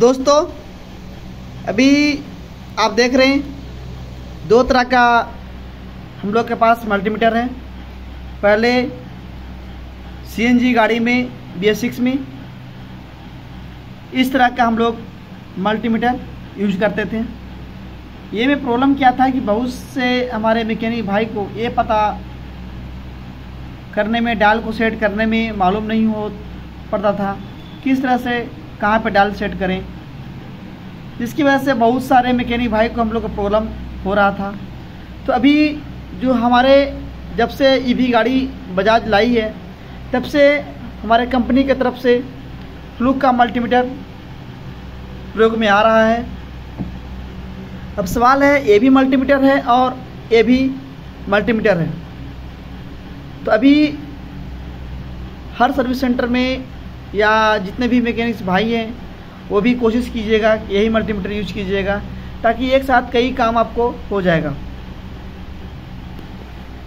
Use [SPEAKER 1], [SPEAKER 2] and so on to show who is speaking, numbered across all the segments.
[SPEAKER 1] दोस्तों, अभी आप देख रहे हैं, दो तरह का हम लोग के पास मल्टीमीटर है। पहले सीएनजी गाड़ी में बी सिक्स में, इस तरह का हम लोग मल्टीमीटर यूज़ करते थे। ये में प्रॉब्लम क्या था कि बहुत से हमारे मैकेनिक भाई को ये पता करने में डाल को सेट करने में मालूम नहीं हो पड़ता था, किस तरह से कहाँ पे डाल सेट करें। जिसकी वजह से बहुत सारे मैकेनिक भाई को हम लोग को प्रॉब्लम हो रहा था। तो अभी जो हमारे, जब से ईवी गाड़ी बजाज लाई है, तब से हमारे कंपनी की तरफ़ से फ्लूक का मल्टीमीटर प्रयोग में आ रहा है। अब सवाल है, ये भी मल्टीमीटर है और ये भी मल्टीमीटर है। तो अभी हर सर्विस सेंटर में या जितने भी मैकेनिक्स भाई हैं, वो भी कोशिश कीजिएगा, यही मल्टीमीटर यूज़ कीजिएगा, ताकि एक साथ कई काम आपको हो जाएगा।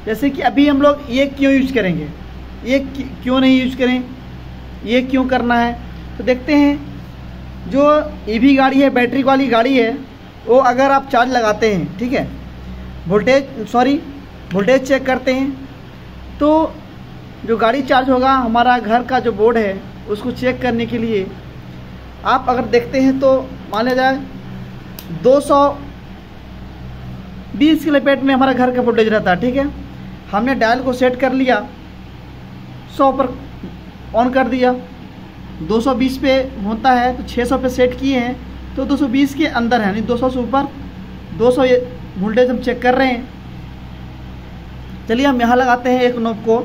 [SPEAKER 1] जैसे कि अभी हम लोग ये क्यों यूज़ करेंगे? ये क्यों नहीं यूज़ करें? ये क्यों करना है? तो देखते हैं, जो ईवी गाड़ी है बैटरी वाली गाड़ी है, वो अगर आप चार्ज लगाते हैं, ठीक है? वोल्टेज सॉरी वोल्टेज चेक करते हैं तो जो गाड़ी चार्ज होगा, हमारा घर का जो बोर्ड है उसको चेक करने के लिए। आप अगर देखते हैं तो मान लिया जाए 220 के लपेट में हमारा घर का वोल्टेज रहता है ठीक है? हमने डायल को सेट कर लिया 100 पर ऑन कर दिया। 220 पे होता है तो 600 पे सेट किए हैं तो 220 के अंदर है, नहीं 200 से ऊपर। 200 वोल्टेज हम चेक कर रहे हैं। चलिए हम यहाँ लगाते हैं एक नोब को।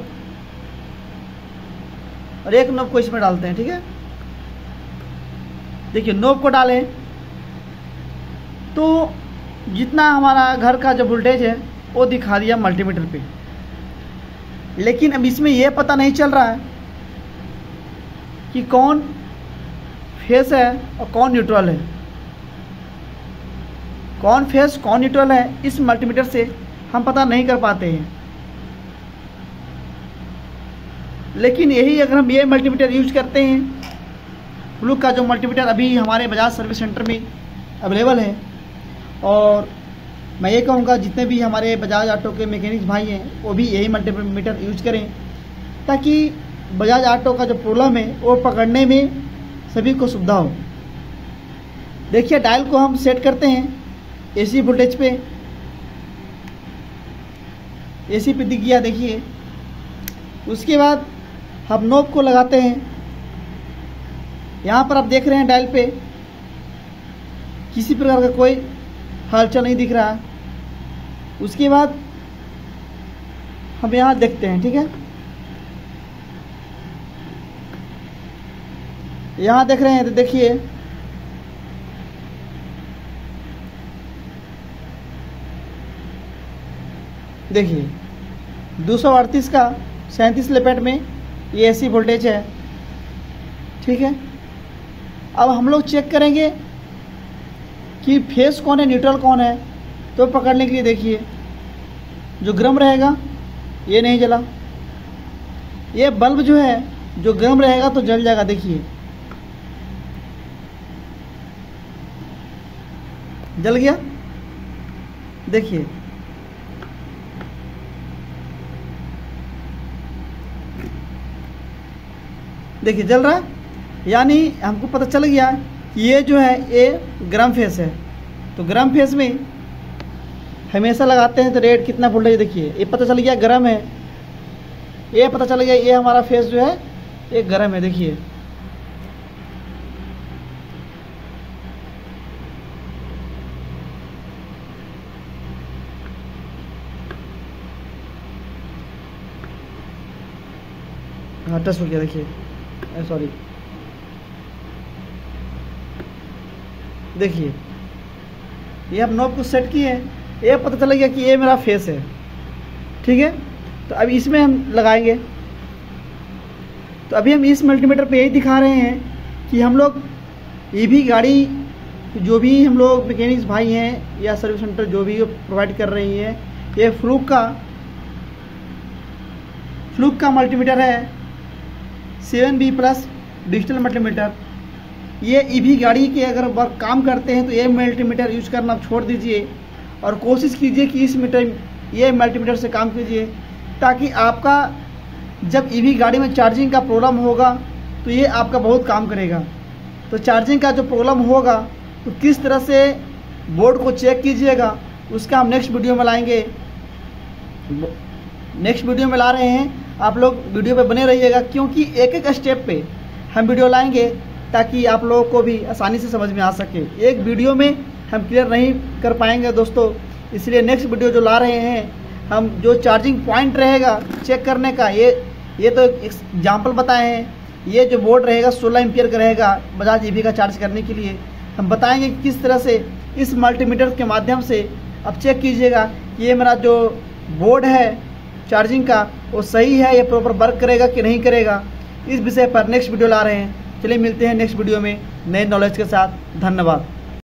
[SPEAKER 1] और एक नोब को इसमें डालते हैं, ठीक है? देखिए, नोब को डालें। तो जितना हमारा घर का जो वोल्टेज है, वो दिखा दिया मल्टीमीटर पे। लेकिन अब इसमें यह पता नहीं चल रहा है कि कौन फेस है और कौन न्यूट्रल है। कौन फेस कौन न्यूट्रल है, इस मल्टीमीटर से हम पता नहीं कर पाते हैं। लेकिन यही अगर हम ये मल्टीमीटर यूज़ करते हैं ब्लूक का जो मल्टीमीटर अभी हमारे बजाज सर्विस सेंटर में अवेलेबल है, और मैं ये कहूँगा जितने भी हमारे बजाज ऑटो के मैकेनिक्स भाई हैं, वो भी यही मल्टीमीटर यूज़ करें, ताकि बजाज ऑटो का जो प्रॉब्लम है, वो पकड़ने में सभी को सुविधा हो। देखिए डायल को हम सेट करते हैं एसी वोल्टेज पे। एसी पे दिख गया, देखिए। उसके बाद हम नोब को लगाते हैं। यहाँ पर आप देख रहे हैं डायल पे। किसी प्रकार का कोई हलचल नहीं दिख रहा। उसके बाद हम यहाँ देखते हैं, ठीक है? यहाँ देख रहे हैं तो देखिए। देखिए, दो सौ अड़तीस का सैंतीस लेपेट में ये एसी वोल्टेज है। ठीक है? अब हम लोग चेक करेंगे कि फेस कौन है न्यूट्रल कौन है? तो पकड़ने के लिए देखिए, जो गर्म रहेगा, ये नहीं जला। ये बल्ब जो है, जो गर्म रहेगा तो जल जाएगा, देखिए। जल गया? देखिए। देखिए, जल रहा है। यानी हमको पता चल गया कि ये जो है, ये ग्राम फेस है। तो ग्राम फेस में हमेशा लगाते हैं तो रेड कितना वोल्टेज देखिए, ये पता चल गया गर्म है। ये पता चल गया, ये हमारा फेस जो है, ये गर्म है, देखिए। हाँ टच हो गया, देखिए। सॉरी देखिए, ये अब नॉब को सेट किए हैं, ये पता चला गया कि ये मेरा फेस है। ठीक है? तो अब इसमें हम लगाएँगे। तो अभी हम इस मल्टीमीटर पे यही दिखा रहे हैं कि हम लोग, ये भी गाड़ी, जो भी हम लोग मैकेनिक्स भाई हैं या सर्विस सेंटर जो भी प्रोवाइड कर रही है, ये फ्लूक का फ्लूक का मल्टीमीटर है। Seven B plus, digital multimeter. ये ईवी गाड़ी के अगर वर्क काम करते हैं तो ये मल्टीमीटर यूज़ करना आप छोड़ दीजिए। और कोशिश कीजिए कि इस मीटर, ये मल्टीमीटर से काम कीजिए, ताकि आपका, जब ईवी गाड़ी में चार्जिंग का प्रॉब्लम होगा तो ये आपका बहुत काम करेगा। तो चार्जिंग का जो प्रॉब्लम होगा तो किस तरह से बोर्ड को चेक कीजिएगा, उसका हम नेक्स्ट वीडियो में लाएँगे। नेक्स्ट वीडियो में ला रहे हैं। आप लोग वीडियो पे बने रहिएगा, क्योंकि एक एक स्टेप पे हम वीडियो लाएँगे ताकि आप लोगों को भी आसानी से समझ में आ सके। एक वीडियो में हम क्लियर नहीं कर पाएँगे दोस्तों, इसलिए नेक्स्ट वीडियो जो ला रहे हैं, हम जो चार्जिंग पॉइंट रहेगा चेक करने का, ये ये तो एग्ज़ाम्पल बताए हैं। ये जो बोर्ड रहेगा, सोलह एम्पियर का रहेगा बजाज ईवी का चार्ज करने के लिए। हम बताएँगे कि किस तरह से इस मल्टीमीटर के माध्यम से अब चेक कीजिएगा कि ये मेरा जो बोर्ड है चार्जिंग का, वो सही है, या प्रॉपर वर्क करेगा कि नहीं करेगा? इस विषय पर नेक्स्ट वीडियो ला रहे हैं। चलिए मिलते हैं नेक्स्ट वीडियो में। नए नॉलेज के साथ। धन्यवाद।